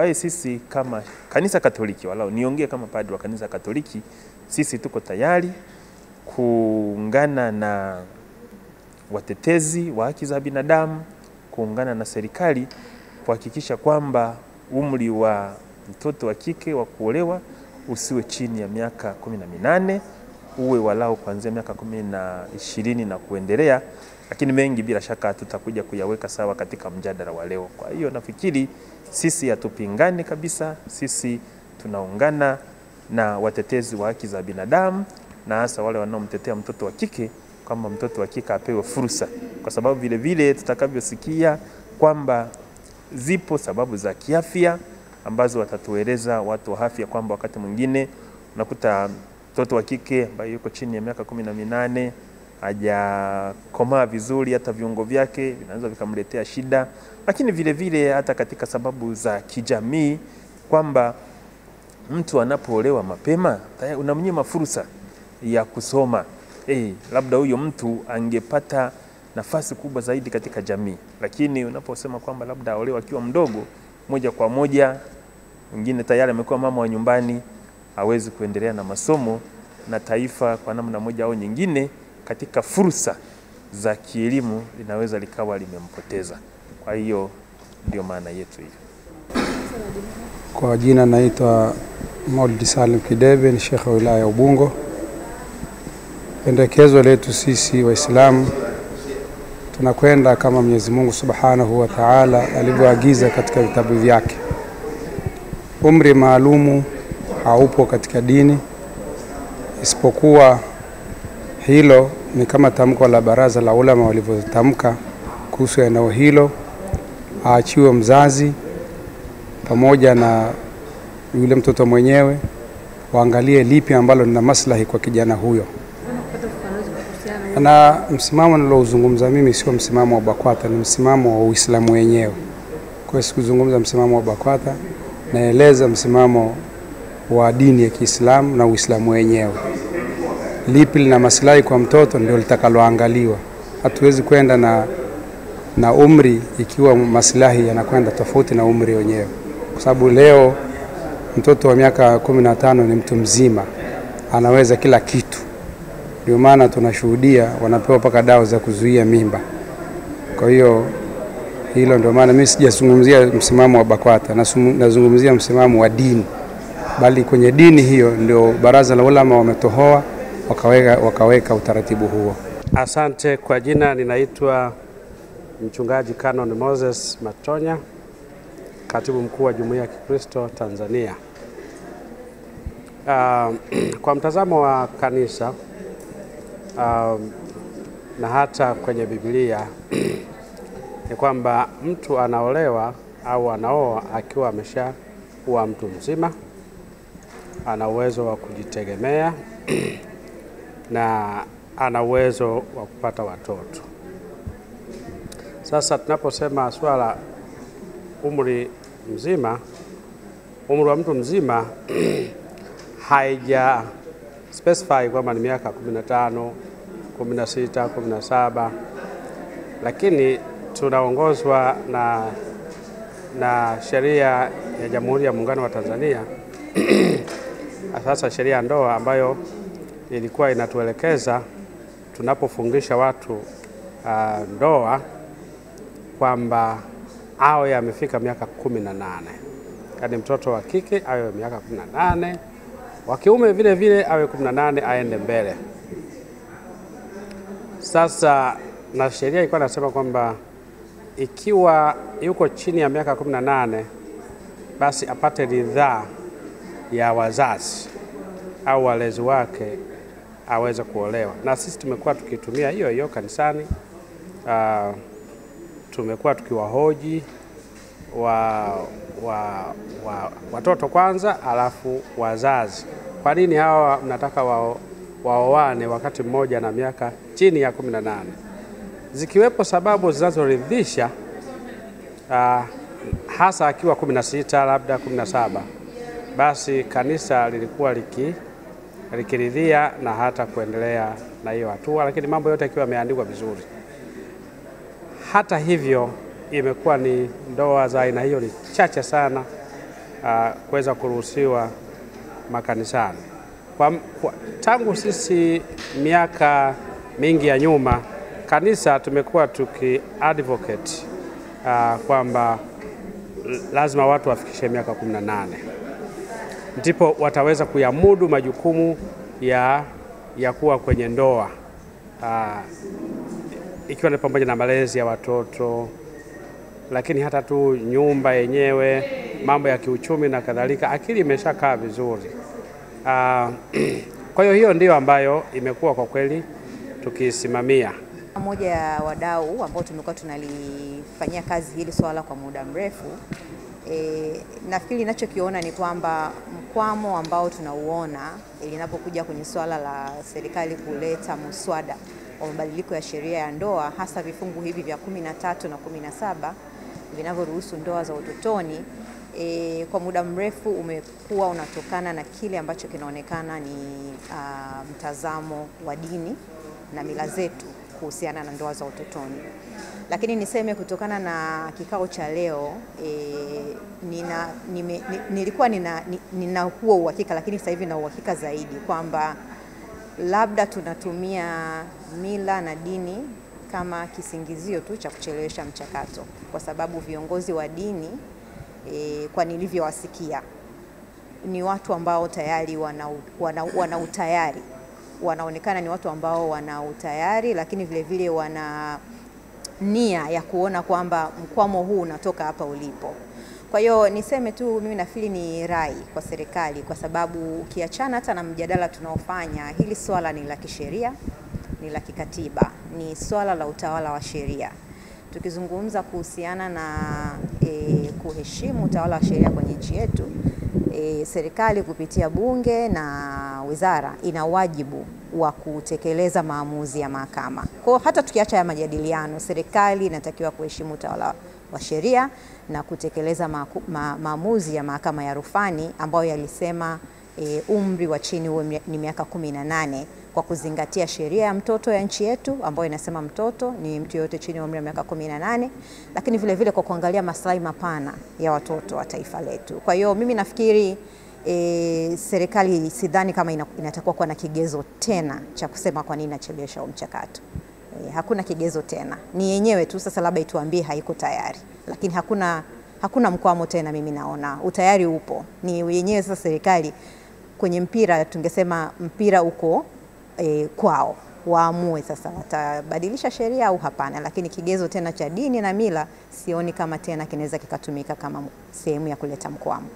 Kwa hiyo sisi kama kanisa Katoliki, walau niongee kama padri wa kanisa Katoliki, sisi tuko tayari kuungana na watetezi wa haki za binadamu, kuungana na serikali kuhakikisha kwamba umri wa mtoto wa kike wa kuolewa usiwe chini ya miaka kumi na minane uwe walau kuanzia miaka kumi na ishirini na kuendelea, lakini mengi bila shaka tutakuja kuyaweka sawa katika mjadala wa leo. Kwa hiyo nafikiri sisi hatupingani kabisa, sisi tunaungana na watetezi wa haki za binadamu na hasa wale wanaomtetea mtoto wa kike kwamba mtoto wa kike apewe fursa, kwa sababu vile vile tutakavyosikia kwamba zipo sababu za kiafya ambazo watatueleza watu wa afya kwamba wakati mwingine unakuta mtoto wa kike ambaye yuko chini ya miaka kumi na minane hajakomaa vizuri, hata viungo vyake vinaweza vikamletea shida, lakini vile vile hata katika sababu za kijamii kwamba mtu anapoolewa mapema unamnyima fursa ya kusoma. Hey, labda huyo mtu angepata nafasi kubwa zaidi katika jamii, lakini unaposema kwamba labda aolewa akiwa mdogo, moja kwa moja mwingine tayari amekuwa mama wa nyumbani, hawezi kuendelea na masomo, na taifa kwa namna moja au nyingine katika fursa za kielimu linaweza likawa limempoteza. Kwa hiyo ndio maana yetu hiyo. Kwa jina naitwa Maulid Salim Kidebe, ni shekhe wa wilaya ya Ubungo. Pendekezo letu sisi Waislamu tunakwenda kama Mwenyezi Mungu Subhanahu wa Ta'ala alivyoagiza katika vitabu vyake. Umri maalumu haupo katika dini, isipokuwa hilo ni kama tamko la baraza la ulama walivyotamka kuhusu eneo hilo, aachiwe mzazi pamoja na yule mtoto mwenyewe, waangalie lipi ambalo lina maslahi kwa kijana huyo. Na msimamo nilouzungumza mimi sio msimamo wa BAKWATA, ni msimamo wa Uislamu wenyewe. Kwa hiyo sikuzungumza msimamo wa BAKWATA, naeleza msimamo wa dini ya Kiislamu na Uislamu wenyewe. Lipi lina maslahi kwa mtoto ndio litakaloangaliwa. Hatuwezi kwenda na, na umri ikiwa maslahi yanakwenda tofauti na umri wenyewe, kwa sababu leo mtoto wa miaka kumi na tano ni mtu mzima, anaweza kila kitu. Ndio maana tunashuhudia wanapewa mpaka dawa za kuzuia mimba. Kwa hiyo hilo ndio maana mimi sijazungumzia msimamo wa BAKWATA, nazungumzia msimamo wa dini, bali kwenye dini hiyo ndio baraza la ulama wametohoa wakaweka, wakaweka utaratibu huo. Asante. Kwa jina ninaitwa mchungaji Canon Moses Matonya, katibu mkuu wa Jumuiya ya Kikristo Tanzania. Uh, kwa mtazamo wa kanisa uh, na hata kwenye Biblia ni kwamba mtu anaolewa au anaoa akiwa ameshakuwa mtu mzima, ana uwezo wa kujitegemea na ana uwezo wa kupata watoto. Sasa tunaposema swala umri mzima, umri wa mtu mzima haija specify kwamba ni miaka 15, 16, 17, lakini tunaongozwa na, na sheria ya Jamhuri ya Muungano wa Tanzania sasa sheria ya ndoa ambayo ilikuwa inatuelekeza tunapofungisha watu uh, ndoa kwamba awe amefika miaka kumi na nane yaani mtoto wa kike awe miaka kumi na nane wa kiume vile vile awe kumi na nane aende mbele. Sasa na sheria ilikuwa inasema kwamba ikiwa yuko chini ya miaka kumi na nane basi apate ridhaa ya wazazi au walezi wake aweze kuolewa. Na sisi tumekuwa tukitumia hiyo hiyo kanisani. Uh, tumekuwa tukiwahoji wa, wa, wa, watoto kwanza, alafu wazazi, kwa nini hawa mnataka wao waoane wakati mmoja na miaka chini ya kumi na nane? Zikiwepo sababu zinazoridhisha uh, hasa akiwa kumi na sita labda kumi na saba basi kanisa lilikuwa liki likiridhia na hata kuendelea na hiyo hatua, lakini mambo yote yakiwa yameandikwa vizuri. Hata hivyo, imekuwa ni ndoa za aina hiyo ni chache sana uh, kuweza kuruhusiwa makanisani. Kwa, kwa, tangu sisi miaka mingi ya nyuma kanisa tumekuwa tuki advocate uh, kwamba lazima watu wafikishe miaka 18 ndipo wataweza kuyamudu majukumu ya, ya kuwa kwenye ndoa aa, ikiwa ni pamoja na malezi ya watoto, lakini hata tu nyumba yenyewe, mambo ya kiuchumi na kadhalika. Akili imeshakaa vizuri Aa, kwa hiyo hiyo ndiyo ambayo imekuwa kwa kweli tukiisimamia. Moja ya wadau ambao tumekuwa tunalifanyia kazi hili swala kwa muda mrefu e, nafikiri ninachokiona ni kwamba mkwamo ambao tunauona linapokuja kwenye swala la serikali kuleta muswada wa mabadiliko ya sheria ya ndoa, hasa vifungu hivi vya kumi na tatu na kumi na saba vinavyoruhusu ndoa za utotoni e, kwa muda mrefu umekuwa unatokana na kile ambacho kinaonekana ni uh, mtazamo wa dini na mila zetu kuhusiana na ndoa za utotoni. Lakini niseme kutokana na kikao cha leo e, nina, nime, nilikuwa nina, nina huo uhakika, lakini sasa hivi na uhakika zaidi kwamba labda tunatumia mila na dini kama kisingizio tu cha kuchelewesha mchakato, kwa sababu viongozi wa dini e, kwa nilivyowasikia ni watu ambao tayari wana, wana, wana utayari wanaonekana ni watu ambao wana utayari, lakini vile vile wana nia ya kuona kwamba mkwamo huu unatoka hapa ulipo. Kwa hiyo niseme tu, mimi nafikiri ni rai kwa serikali, kwa sababu ukiachana hata na mjadala tunaofanya, hili swala ni la kisheria, ni la kikatiba, ni swala la utawala wa sheria. Tukizungumza kuhusiana na e, kuheshimu utawala wa sheria kwenye nchi yetu e, serikali kupitia bunge na wizara ina wajibu wa kutekeleza maamuzi ya mahakama. Kwa hata tukiacha ya majadiliano, serikali inatakiwa kuheshimu utawala wa sheria na kutekeleza ma, ma, maamuzi ya mahakama ya rufani ambayo yalisema e, umri wa chini huo ni miaka kumi na nane kwa kuzingatia sheria ya mtoto ya nchi yetu ambayo inasema mtoto ni mtu yoyote chini ya umri wa miaka kumi na nane, lakini vile vile kwa kuangalia maslahi mapana ya watoto wa taifa letu. Kwa hiyo mimi nafikiri e, serikali sidhani kama inatakiwa kuwa na kigezo tena cha kusema kwa nini inachelewesha mchakato. E, hakuna kigezo tena, ni yenyewe tu sasa labda ituambie haiko tayari, lakini hakuna, hakuna mkwamo tena. Mimi naona utayari upo, ni yenyewe sasa serikali kwenye mpira tungesema mpira uko e, kwao waamue sasa watabadilisha sheria au hapana, lakini kigezo tena cha dini na mila sioni kama tena kinaweza kikatumika kama sehemu ya kuleta mkwamo.